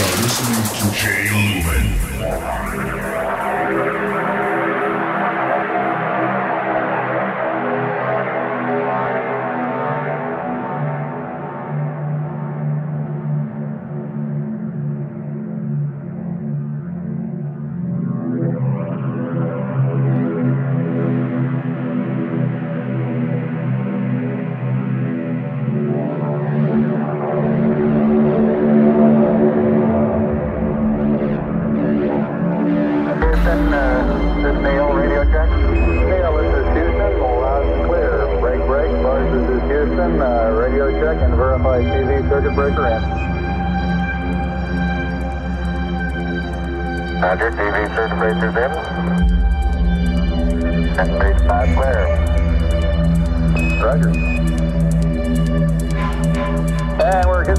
are listening to Jay Lumen.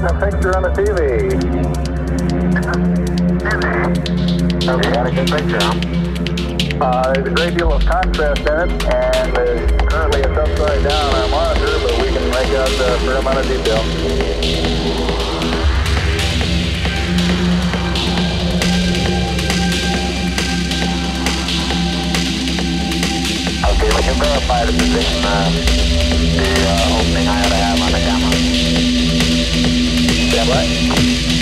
Getting a picture on the TV. Okay, got a good picture? Uh, there's a great deal of contrast in it, and uh, currently it's upside down on our monitor, but we can make out a fair amount of detail. Okay, we can verify the position, uh, the uh, opening I ought to have on the camera. Stand by.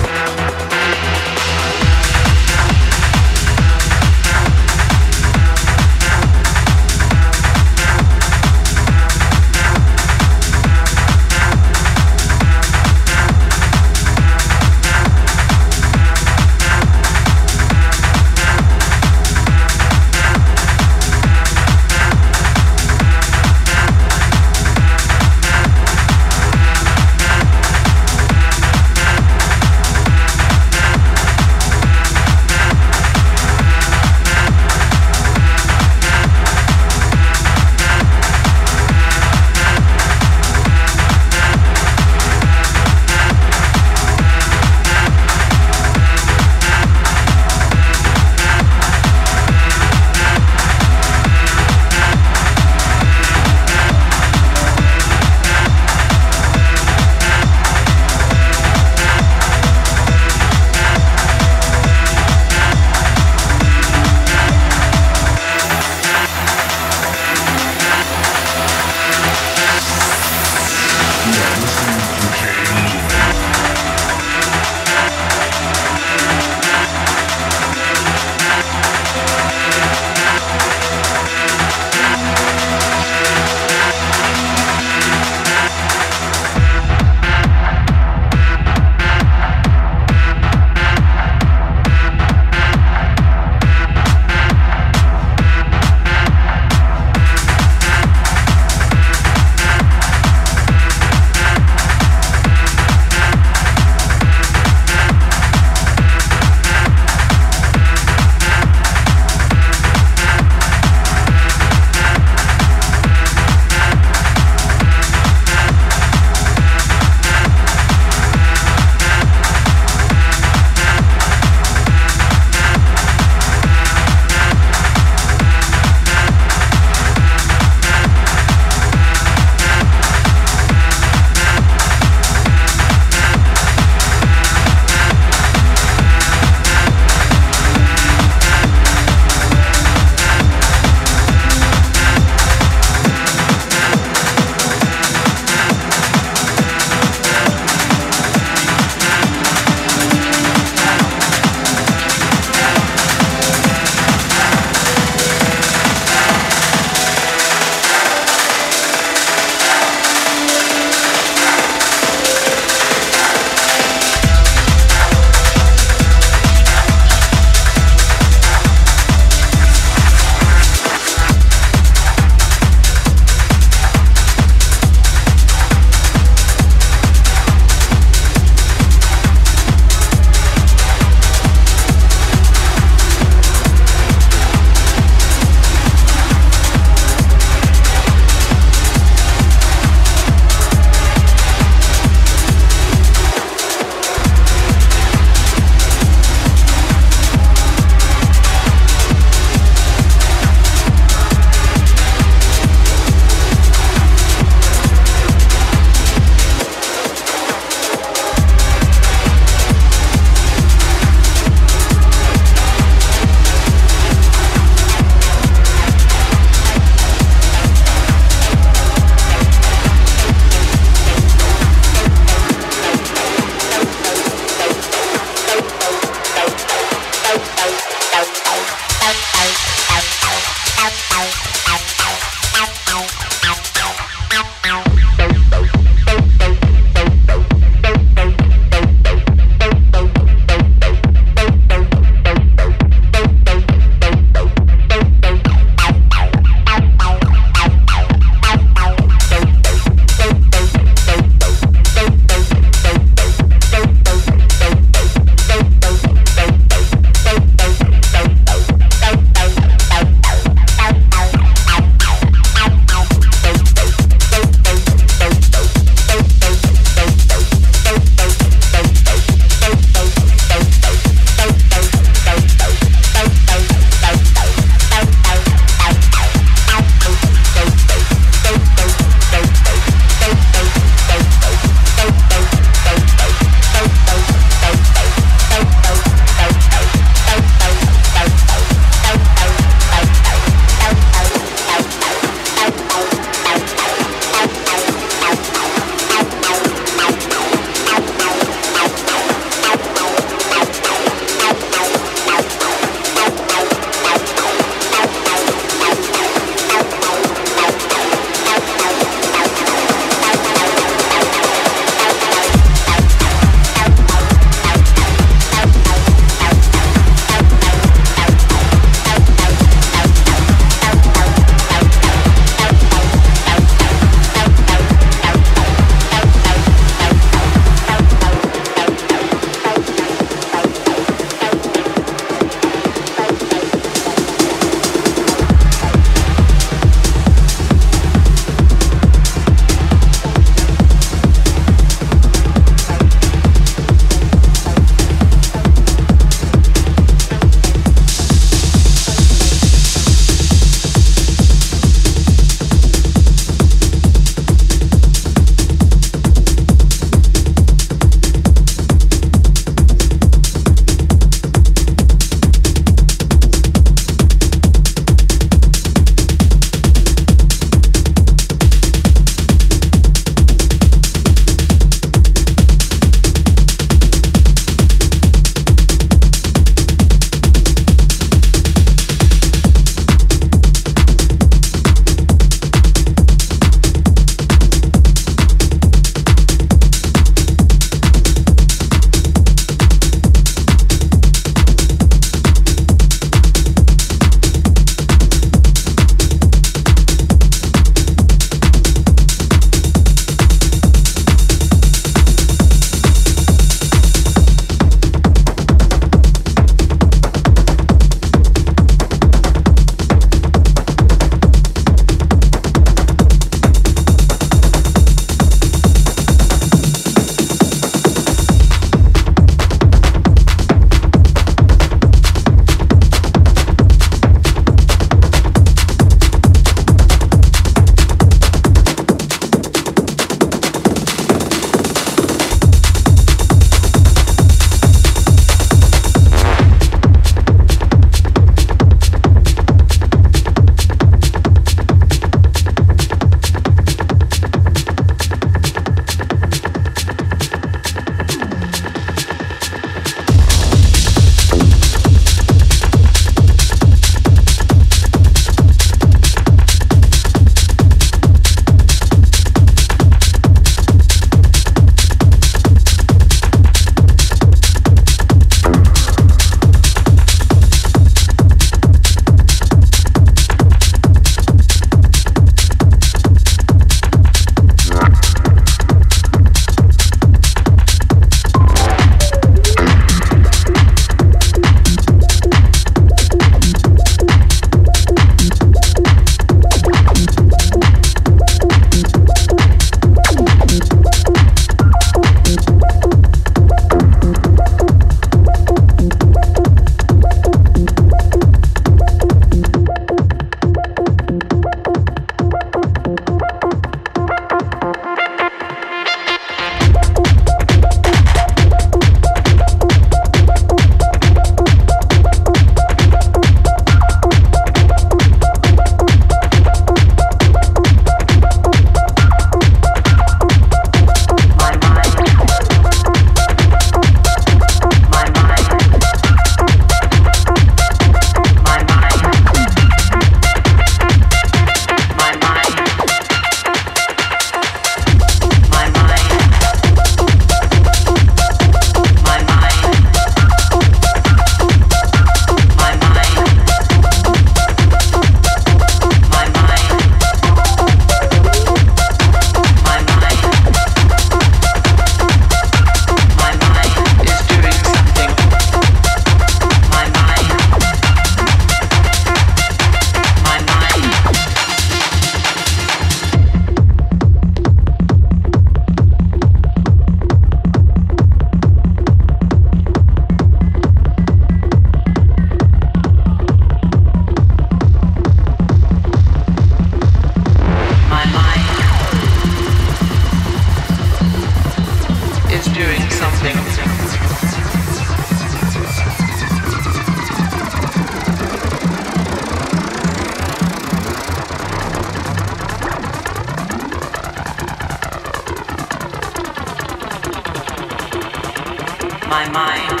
mind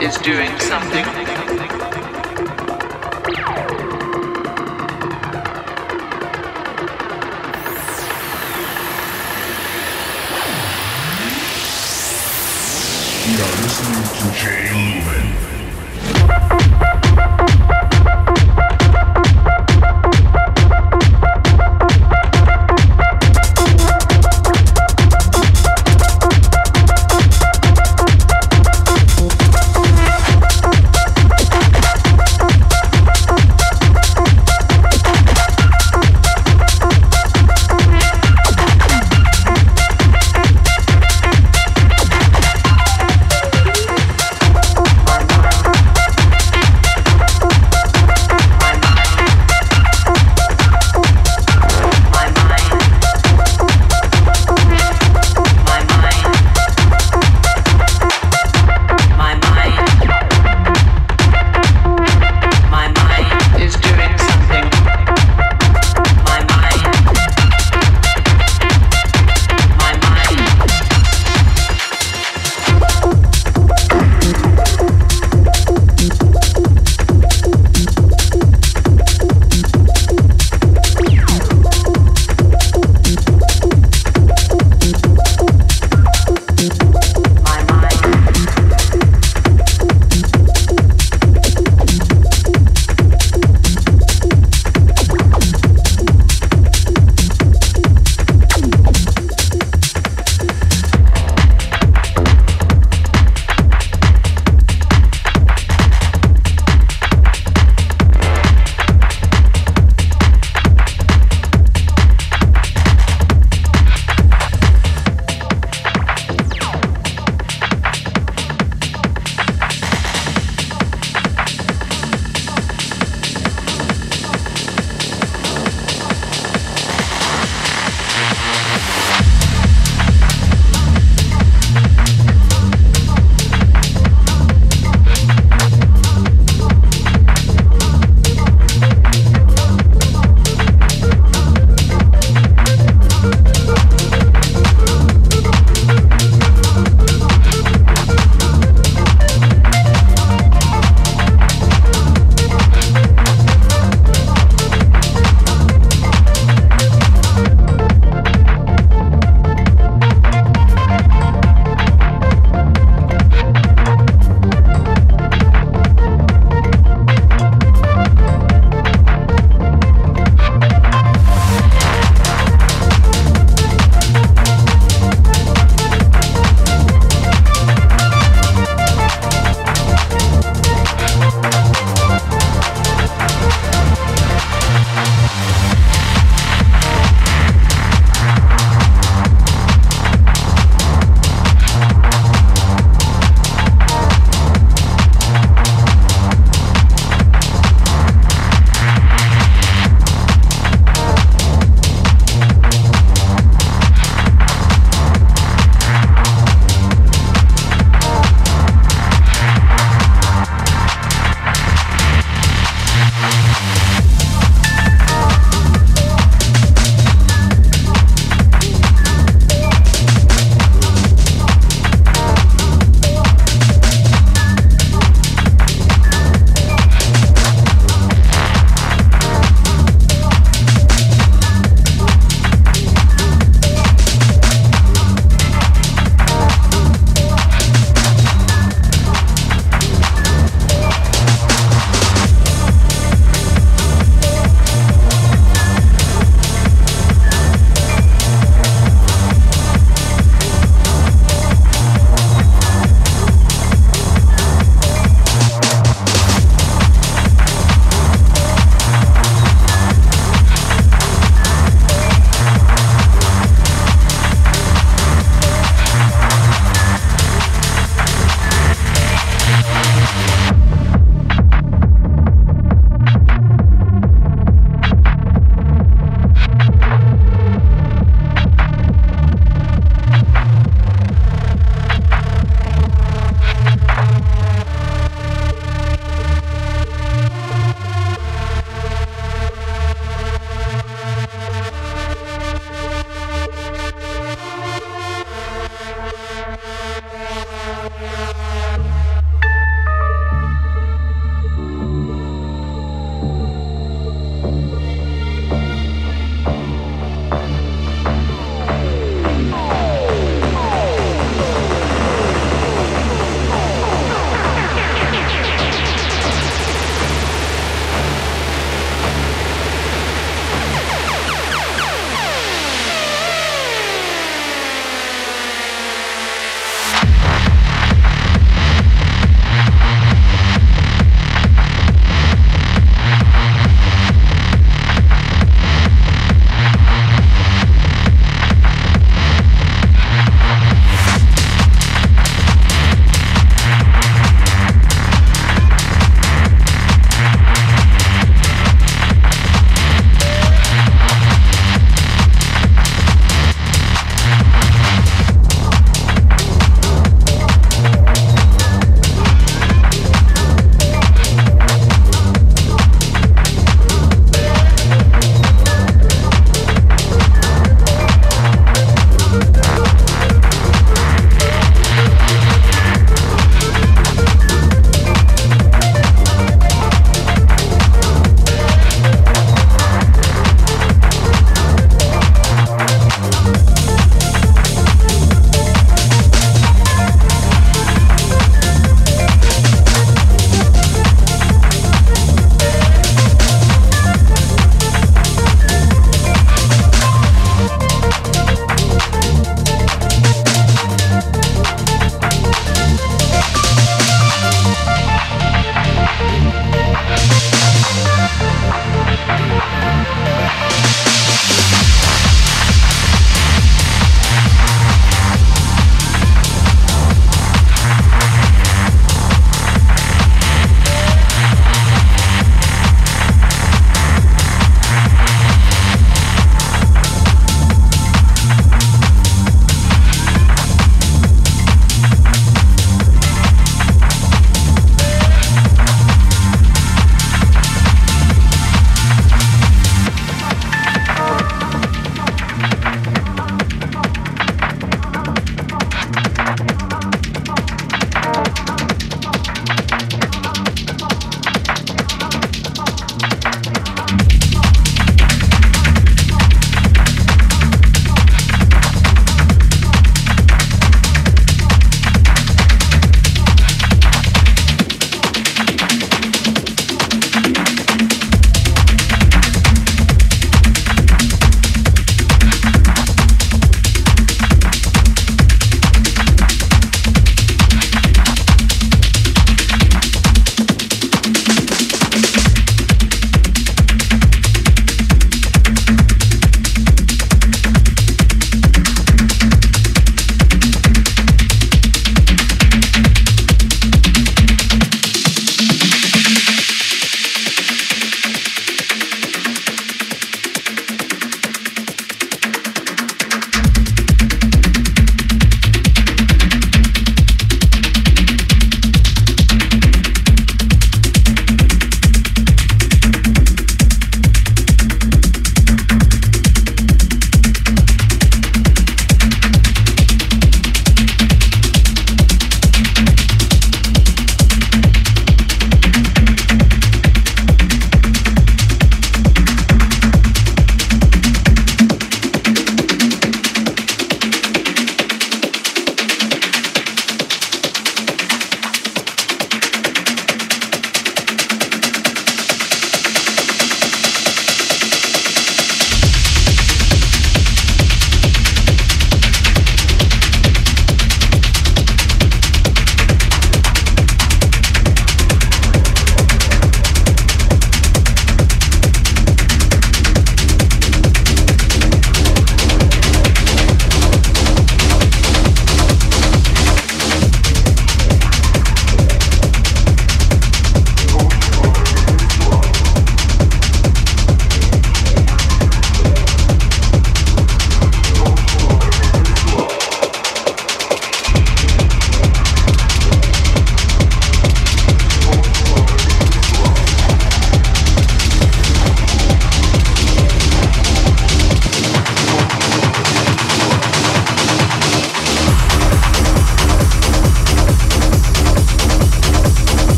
is doing something. You are listening to Jay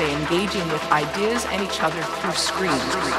each engaging with ideas and each other through screens.